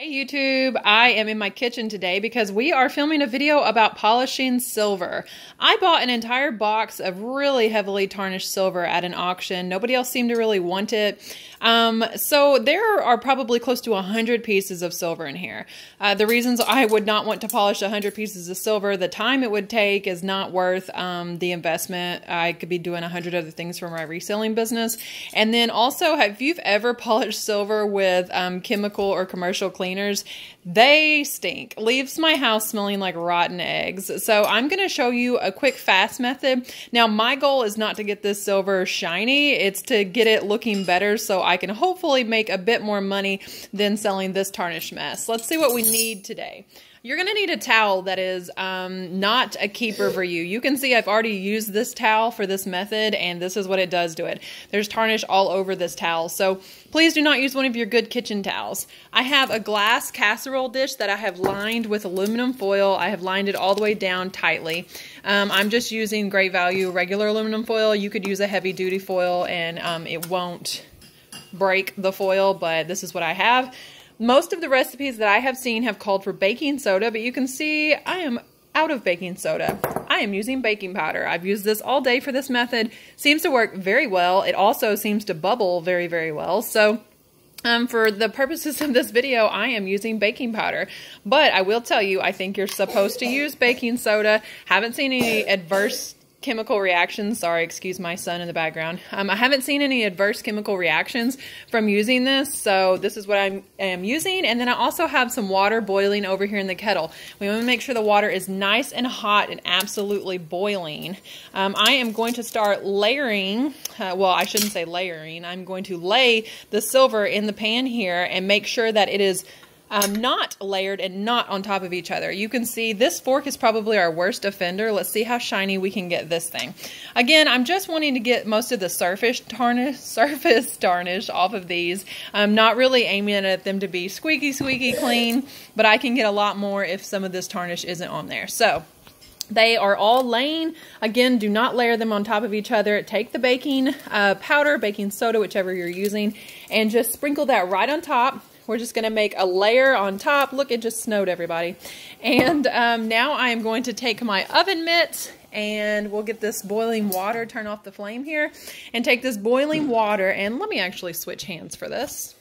Hey YouTube, I am in my kitchen today because we are filming a video about polishing silver. I bought an entire box of really heavily tarnished silver at an auction. Nobody else seemed to really want it. Um, so there are probably close to 100 pieces of silver in here. Uh, the reasons I would not want to polish 100 pieces of silver, the time it would take is not worth um, the investment. I could be doing 100 other things for my reselling business. And then also, if you've ever polished silver with um, chemical or commercial cleaning, cleaners, they stink. Leaves my house smelling like rotten eggs. So I'm going to show you a quick fast method. Now my goal is not to get this silver shiny, it's to get it looking better so I can hopefully make a bit more money than selling this tarnished mess. Let's see what we need today. You're going to need a towel that is um, not a keeper for you. You can see I've already used this towel for this method, and this is what it does to it. There's tarnish all over this towel, so please do not use one of your good kitchen towels. I have a glass casserole dish that I have lined with aluminum foil. I have lined it all the way down tightly. Um, I'm just using great value regular aluminum foil. You could use a heavy duty foil, and um, it won't break the foil, but this is what I have. Most of the recipes that I have seen have called for baking soda, but you can see I am out of baking soda. I am using baking powder. I've used this all day for this method. Seems to work very well. It also seems to bubble very, very well. So um, for the purposes of this video, I am using baking powder. But I will tell you, I think you're supposed to use baking soda. Haven't seen any adverse chemical reactions. Sorry, excuse my son in the background. Um, I haven't seen any adverse chemical reactions from using this, so this is what I am using. And then I also have some water boiling over here in the kettle. We want to make sure the water is nice and hot and absolutely boiling. Um, I am going to start layering, uh, well, I shouldn't say layering. I'm going to lay the silver in the pan here and make sure that it is um, not layered and not on top of each other. You can see this fork is probably our worst offender. Let's see how shiny we can get this thing. Again, I'm just wanting to get most of the surface tarnish, surface tarnish off of these. I'm not really aiming at them to be squeaky, squeaky clean, but I can get a lot more if some of this tarnish isn't on there. So they are all laying. Again, do not layer them on top of each other. Take the baking uh, powder, baking soda, whichever you're using, and just sprinkle that right on top. We're just going to make a layer on top. Look, it just snowed, everybody. And um, now I am going to take my oven mitt and we'll get this boiling water, turn off the flame here, and take this boiling water, and let me actually switch hands for this.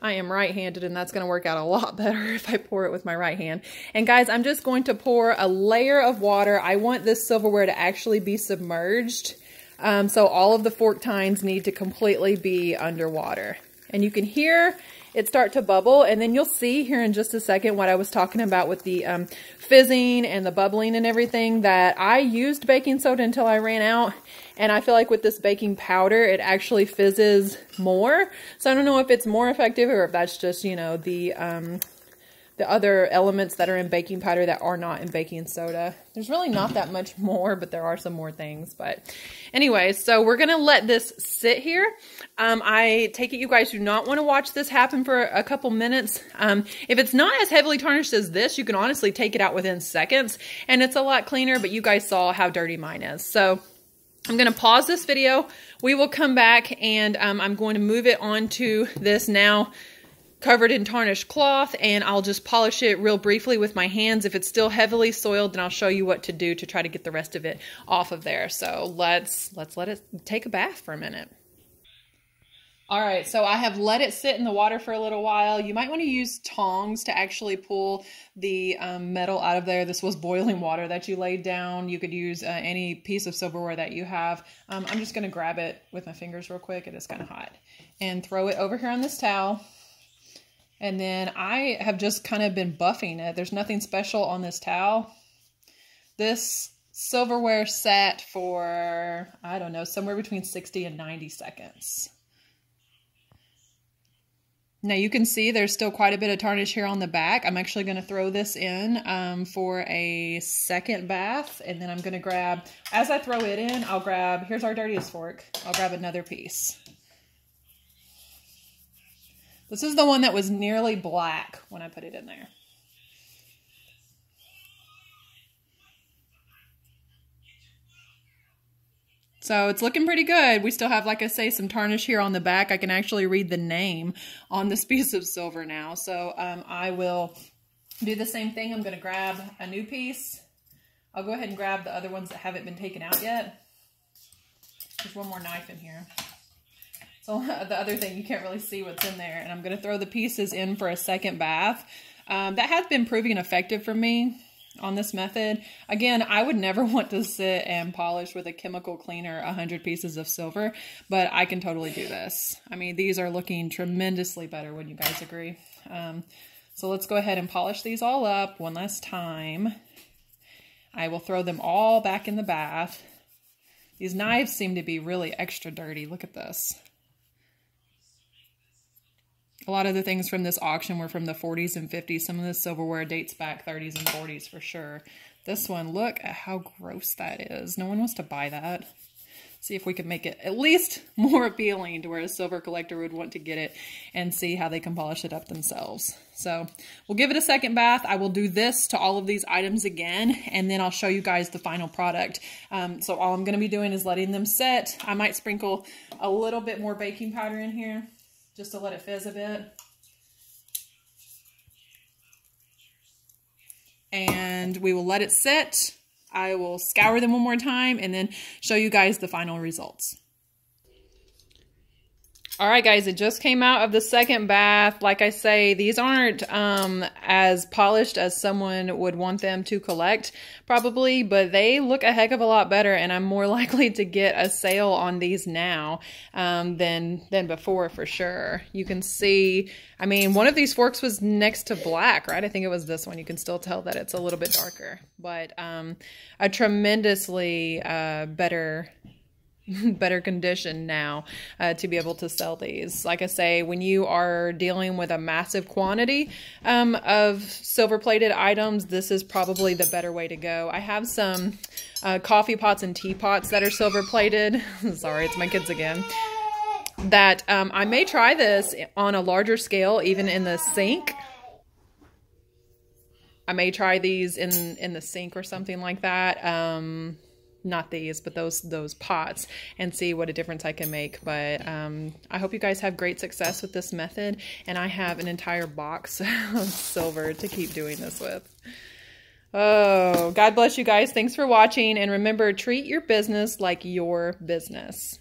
I am right-handed and that's going to work out a lot better if I pour it with my right hand. And guys, I'm just going to pour a layer of water. I want this silverware to actually be submerged. Um, so all of the fork tines need to completely be underwater. And you can hear it start to bubble. And then you'll see here in just a second what I was talking about with the um, fizzing and the bubbling and everything that I used baking soda until I ran out. And I feel like with this baking powder, it actually fizzes more. So I don't know if it's more effective or if that's just, you know, the um, the other elements that are in baking powder that are not in baking soda. There's really not that much more, but there are some more things. But anyway, so we're going to let this sit here. Um, I take it you guys do not want to watch this happen for a couple minutes. Um, if it's not as heavily tarnished as this, you can honestly take it out within seconds and it's a lot cleaner, but you guys saw how dirty mine is. So I'm going to pause this video. We will come back and um, I'm going to move it onto this now covered in tarnished cloth and I'll just polish it real briefly with my hands. If it's still heavily soiled, then I'll show you what to do to try to get the rest of it off of there. So let's, let's let it take a bath for a minute. All right, so I have let it sit in the water for a little while. You might want to use tongs to actually pull the um, metal out of there. This was boiling water that you laid down. You could use uh, any piece of silverware that you have. Um, I'm just going to grab it with my fingers real quick. It is kind of hot. And throw it over here on this towel. And then I have just kind of been buffing it. There's nothing special on this towel. This silverware sat for, I don't know, somewhere between 60 and 90 seconds. Now you can see there's still quite a bit of tarnish here on the back. I'm actually going to throw this in um, for a second bath and then I'm going to grab, as I throw it in, I'll grab, here's our dirtiest fork, I'll grab another piece. This is the one that was nearly black when I put it in there. So it's looking pretty good. We still have, like I say, some tarnish here on the back. I can actually read the name on this piece of silver now. So um, I will do the same thing. I'm going to grab a new piece. I'll go ahead and grab the other ones that haven't been taken out yet. There's one more knife in here. The other thing, you can't really see what's in there. And I'm going to throw the pieces in for a second bath. Um, that has been proving effective for me on this method. Again, I would never want to sit and polish with a chemical cleaner 100 pieces of silver, but I can totally do this. I mean, these are looking tremendously better, would you guys agree? Um, so let's go ahead and polish these all up one last time. I will throw them all back in the bath. These knives seem to be really extra dirty. Look at this. A lot of the things from this auction were from the 40s and 50s. Some of the silverware dates back 30s and 40s for sure. This one, look at how gross that is. No one wants to buy that. See if we can make it at least more appealing to where a silver collector would want to get it and see how they can polish it up themselves. So we'll give it a second bath. I will do this to all of these items again, and then I'll show you guys the final product. Um, so all I'm going to be doing is letting them set. I might sprinkle a little bit more baking powder in here just to let it fizz a bit. And we will let it sit. I will scour them one more time and then show you guys the final results. All right, guys, it just came out of the second bath. Like I say, these aren't um, as polished as someone would want them to collect, probably, but they look a heck of a lot better, and I'm more likely to get a sale on these now um, than, than before, for sure. You can see, I mean, one of these forks was next to black, right? I think it was this one. You can still tell that it's a little bit darker, but um, a tremendously uh, better better condition now uh, to be able to sell these. Like I say, when you are dealing with a massive quantity um, of silver plated items, this is probably the better way to go. I have some uh, coffee pots and teapots that are silver plated. Sorry, it's my kids again. That um, I may try this on a larger scale, even in the sink. I may try these in in the sink or something like that. Um, not these, but those those pots and see what a difference I can make. But um, I hope you guys have great success with this method. And I have an entire box of silver to keep doing this with. Oh, God bless you guys. Thanks for watching. And remember, treat your business like your business.